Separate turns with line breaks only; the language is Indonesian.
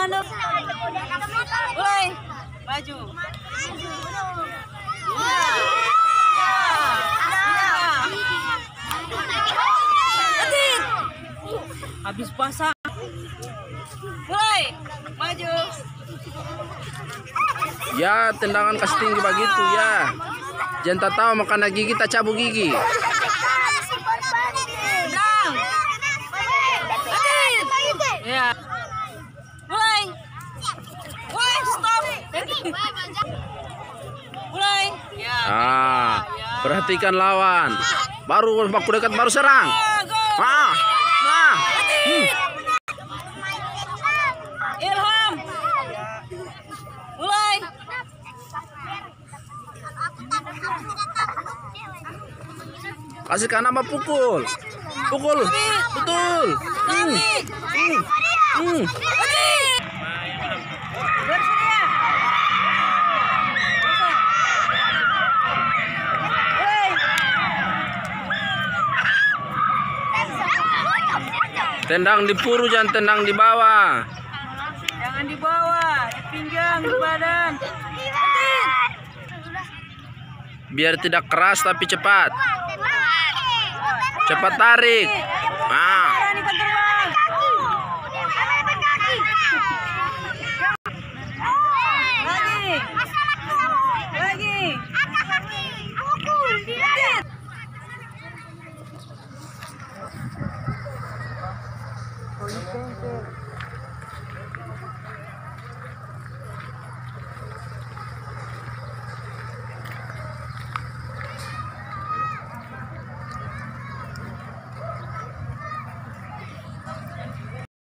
Tangan dong. Woi, maju. Habis pasang. Woi, maju.
Ya, tendangan kasih tinggi begitu ya. Jangan tahu makan gigi tak cabut gigi.
Tendang. Ya. Mulai. Woi, stop. Mulai. Ya.
Ah, perhatikan lawan. Baru baku dekat baru serang.
Ah.
Ah, nah.
Ilham. Mulai.
Kasih kanan apa pukul? Pukul. Betul. Hmm. Hmm. Hmm. Tendang di puru jangan tendang di bawah.
Jangan di bawah, di pinggang, di badan.
Biar tidak keras tapi cepat. Cepat tarik. Ah.
Kan terbang. Lagi. Lagi.
上课